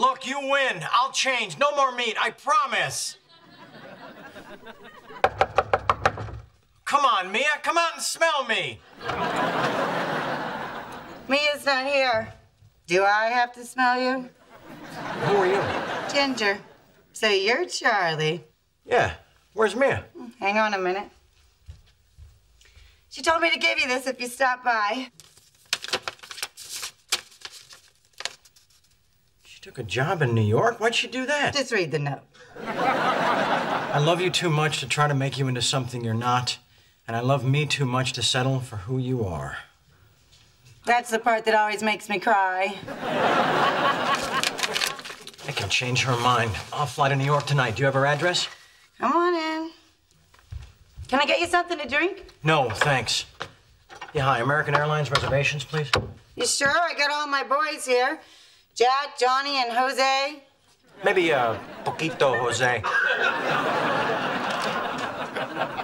Look, you win. I'll change. No more meat. I promise. Come on, Mia. Come out and smell me. Mia's not here. Do I have to smell you? Who are you? Ginger. So you're Charlie. Yeah. Where's Mia? Hang on a minute. She told me to give you this if you stop by. She took a job in New York. Why'd she do that? Just read the note. I love you too much to try to make you into something you're not, and I love me too much to settle for who you are. That's the part that always makes me cry. I can change her mind. I'll fly to New York tonight. Do you have her address? Come on in. Can I get you something to drink? No, thanks. Yeah, hi. American Airlines reservations, please. You sure? I got all my boys here. Jack, Johnny, and Jose. Maybe uh, poquito, Jose.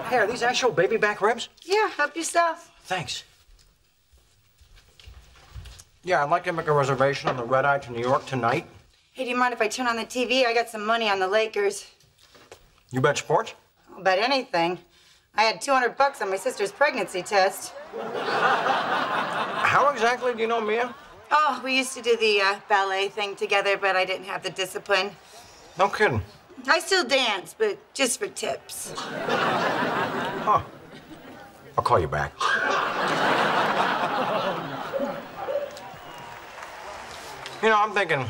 Hey, are these actual baby back ribs? Yeah, help yourself. Thanks. Yeah, I'd like to make a reservation on the red eye to New York tonight. Hey, do you mind if I turn on the TV? I got some money on the Lakers. You bet sports? I'll bet anything. I had 200 bucks on my sister's pregnancy test. How exactly do you know Mia? Oh, we used to do the uh, ballet thing together, but I didn't have the discipline. No kidding. I still dance, but just for tips. Huh. I'll call you back. you know, I'm thinking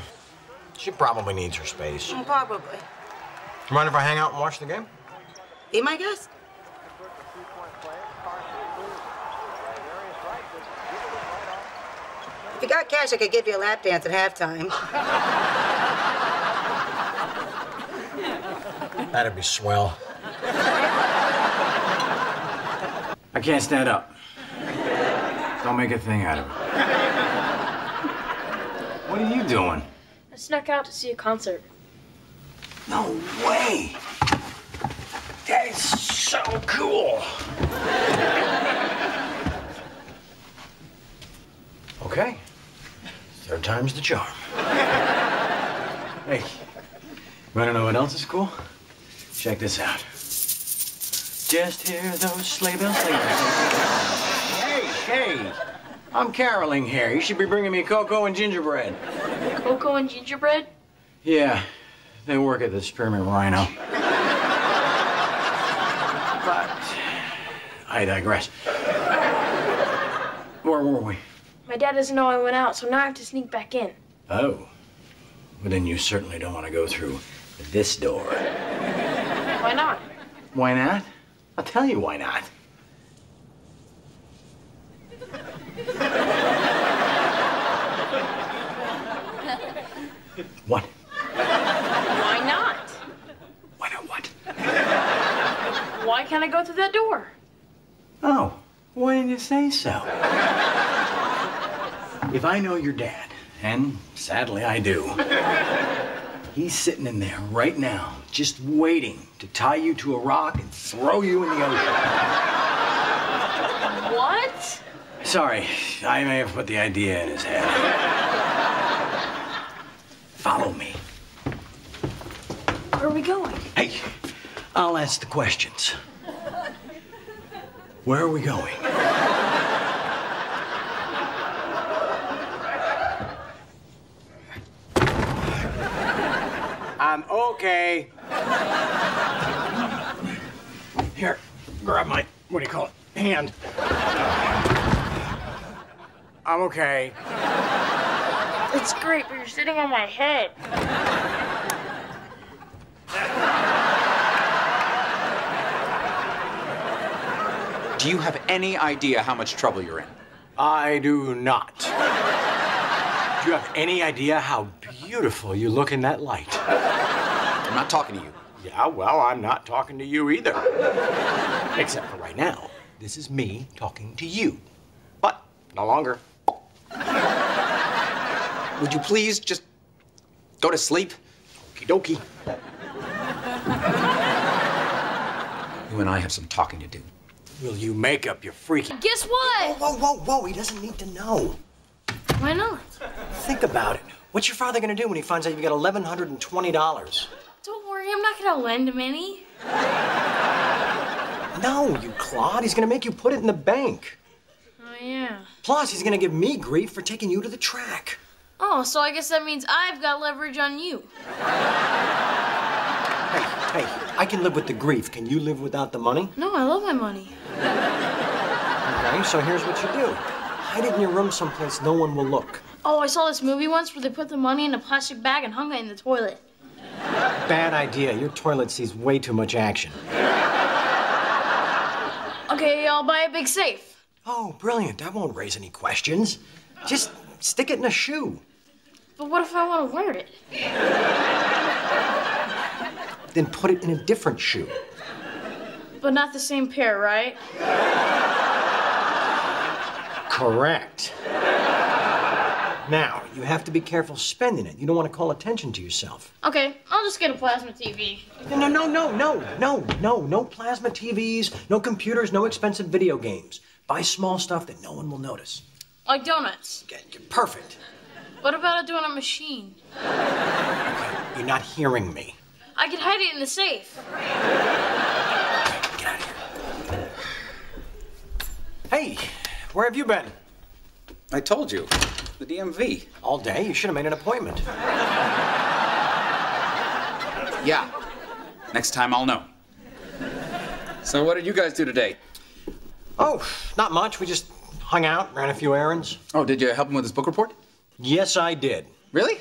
she probably needs her space. Mm, Probably. Mind if I hang out and watch the game? Be my guest. If you got cash, I could give you a lap dance at halftime. That'd be swell. I can't stand up. Don't make a thing out of it. What are you doing? I snuck out to see a concert. No way! That is so cool! Okay. Third time's the charm. Hey, you wanna know what else is cool? Check this out. Just hear those sleigh bells, sleigh bells. Hey, hey! I'm caroling here. You should be bringing me cocoa and gingerbread. Cocoa and gingerbread? Yeah, they work at the Spearmint Rhino. but I digress. Where were we? My dad doesn't know I went out, so now I have to sneak back in. Oh. Well, then you certainly don't want to go through this door. Why not? Why not? I'll tell you why not. what? Why not? Why not what? Why can't I go through that door? Oh, why didn't you say so? If I know your dad, and sadly I do, he's sitting in there right now, just waiting to tie you to a rock and throw you in the ocean. What? Sorry, I may have put the idea in his head. Follow me. Where are we going? Hey, I'll ask the questions. Where are we going? I'm okay. Here, grab my, what do you call it, hand. I'm okay. It's great, but you're sitting on my head. Do you have any idea how much trouble you're in? I do not. Do you have any idea how beautiful you look in that light? I'm not talking to you. Yeah, well, I'm not talking to you either. Except for right now. This is me talking to you. But no longer. Would you please just go to sleep? Okie dokie. You and I have some talking to do. Will you make up your freaking. Guess what? Whoa, Whoa, whoa, whoa, he doesn't need to know. Why not? Think about it. What's your father gonna do when he finds out you've got $1,120? Don't worry, I'm not gonna lend him any. No, you clod. He's gonna make you put it in the bank. Oh, yeah. Plus, he's gonna give me grief for taking you to the track. Oh, so I guess that means I've got leverage on you. Hey, hey, I can live with the grief. Can you live without the money? No, I love my money. Okay, so here's what you do. Hide it in your room someplace no one will look. Oh, I saw this movie once where they put the money in a plastic bag and hung it in the toilet. Bad idea. Your toilet sees way too much action. Okay, I'll buy a big safe. Oh, brilliant. That won't raise any questions. Just stick it in a shoe. But what if I want to wear it? Then put it in a different shoe. But not the same pair, right? Correct. Now, you have to be careful spending it. You don't want to call attention to yourself. Okay, I'll just get a plasma TV. No, no, no, no, no, no, no, plasma TVs, no computers, no expensive video games. Buy small stuff that no one will notice. Like donuts. Okay, perfect. What about a donut machine? You're not hearing me. I could hide it in the safe. Get out of here. Hey, where have you been? I told you. The DMV. All day? You should have made an appointment. Yeah. Next time I'll know. So, what did you guys do today? Oh, not much. We just hung out, ran a few errands. Oh, did you help him with his book report? Yes, I did. Really?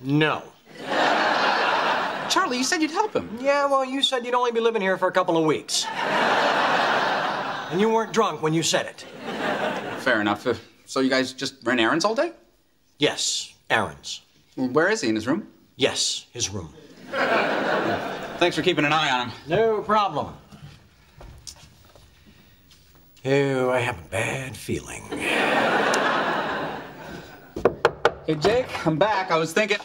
No. Charlie, you said you'd help him. Yeah, well, you said you'd only be living here for a couple of weeks. And you weren't drunk when you said it. Fair enough. Uh, So, you guys just ran errands all day? Yes, errands. Well, Where is he? In his room? Yes, his room. Thanks for keeping an eye on him. No problem. Oh, I have a bad feeling. Hey, Jake, I'm back. I was thinking.